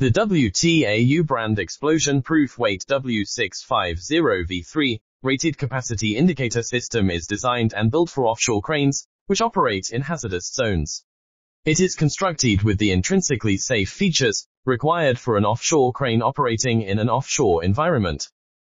The WTAU brand explosion proof weight W650V3 rated capacity indicator system is designed and built for offshore cranes, which operate in hazardous zones. It is constructed with the intrinsically safe features required for an offshore crane operating in an offshore environment.